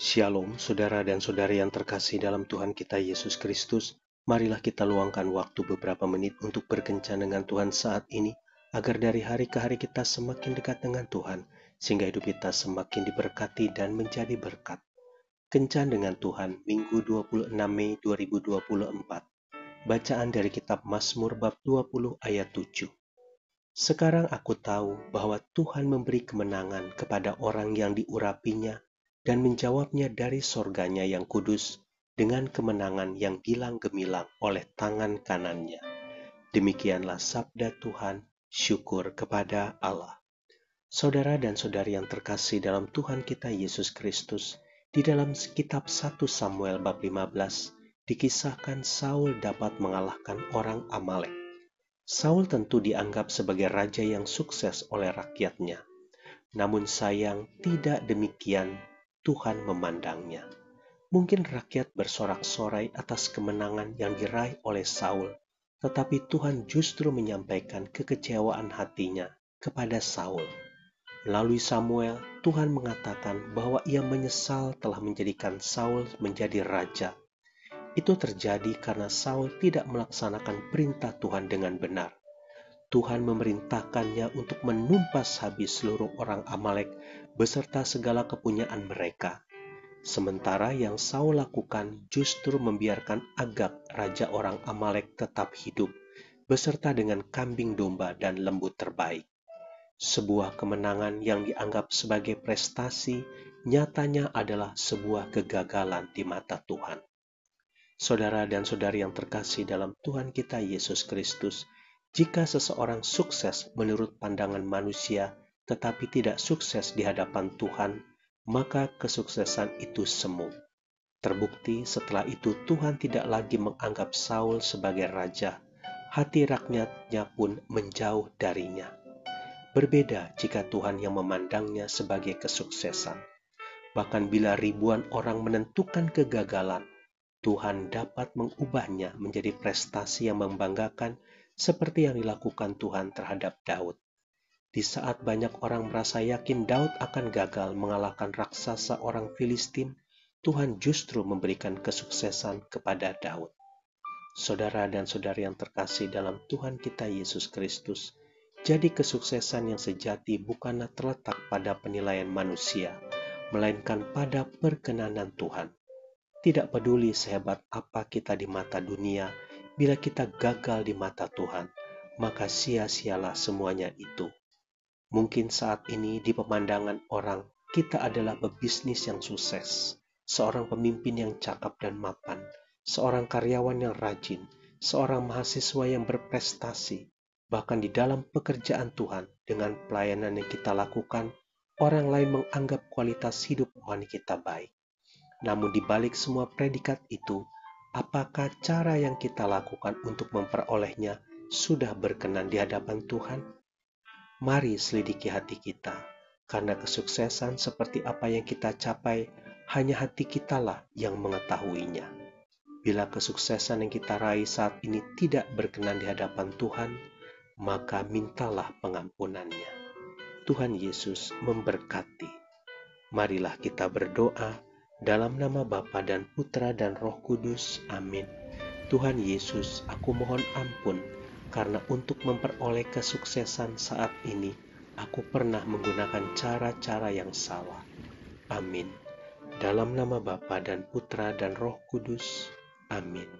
Shalom, saudara dan saudari yang terkasih dalam Tuhan kita Yesus Kristus. Marilah kita luangkan waktu beberapa menit untuk berkencan dengan Tuhan saat ini, agar dari hari ke hari kita semakin dekat dengan Tuhan, sehingga hidup kita semakin diberkati dan menjadi berkat. Kencan dengan Tuhan, Minggu 26 Mei 2024. Bacaan dari kitab Mazmur bab 20 ayat 7. Sekarang aku tahu bahwa Tuhan memberi kemenangan kepada orang yang diurapinya dan menjawabnya dari sorganya yang kudus dengan kemenangan yang gilang gemilang oleh tangan kanannya. Demikianlah sabda Tuhan, syukur kepada Allah. Saudara dan saudari yang terkasih dalam Tuhan kita Yesus Kristus, di dalam kitab 1 Samuel bab 15 dikisahkan Saul dapat mengalahkan orang Amalek. Saul tentu dianggap sebagai raja yang sukses oleh rakyatnya. Namun sayang tidak demikian Tuhan memandangnya. Mungkin rakyat bersorak-sorai atas kemenangan yang diraih oleh Saul, tetapi Tuhan justru menyampaikan kekecewaan hatinya kepada Saul. Melalui Samuel, Tuhan mengatakan bahwa ia menyesal telah menjadikan Saul menjadi raja. Itu terjadi karena Saul tidak melaksanakan perintah Tuhan dengan benar. Tuhan memerintahkannya untuk menumpas habis seluruh orang Amalek beserta segala kepunyaan mereka. Sementara yang Saul lakukan justru membiarkan Agag, raja orang Amalek tetap hidup, beserta dengan kambing domba dan lembu terbaik. Sebuah kemenangan yang dianggap sebagai prestasi, nyatanya adalah sebuah kegagalan di mata Tuhan. Saudara dan saudari yang terkasih dalam Tuhan kita Yesus Kristus, jika seseorang sukses menurut pandangan manusia, tetapi tidak sukses di hadapan Tuhan, maka kesuksesan itu semu. Terbukti setelah itu Tuhan tidak lagi menganggap Saul sebagai raja, hati rakyatnya pun menjauh darinya. Berbeda jika Tuhan yang memandangnya sebagai kesuksesan. Bahkan bila ribuan orang menentukan kegagalan, Tuhan dapat mengubahnya menjadi prestasi yang membanggakan seperti yang dilakukan Tuhan terhadap Daud. Di saat banyak orang merasa yakin Daud akan gagal mengalahkan raksasa orang Filistin, Tuhan justru memberikan kesuksesan kepada Daud. Saudara dan saudari yang terkasih dalam Tuhan kita Yesus Kristus, jadi kesuksesan yang sejati bukanlah terletak pada penilaian manusia, melainkan pada perkenanan Tuhan. Tidak peduli sehebat apa kita di mata dunia, Bila kita gagal di mata Tuhan, maka sia-sialah semuanya itu. Mungkin saat ini di pemandangan orang, kita adalah pebisnis yang sukses, seorang pemimpin yang cakap dan mapan, seorang karyawan yang rajin, seorang mahasiswa yang berprestasi, bahkan di dalam pekerjaan Tuhan dengan pelayanan yang kita lakukan, orang lain menganggap kualitas hidup rohani kita baik. Namun di balik semua predikat itu, apakah cara yang kita lakukan untuk memperolehnya sudah berkenan di hadapan Tuhan? Mari selidiki hati kita, karena kesuksesan seperti apa yang kita capai hanya hati kitalah yang mengetahuinya. Bila kesuksesan yang kita raih saat ini tidak berkenan di hadapan Tuhan, maka mintalah pengampunannya. Tuhan Yesus memberkati. Marilah kita berdoa dalam nama Bapa dan Putra dan Roh Kudus. Amin. Tuhan Yesus, aku mohon ampun karena untuk memperoleh kesuksesan saat ini, aku pernah menggunakan cara-cara yang salah. Amin. Dalam nama Bapa dan Putra dan Roh Kudus. Amin.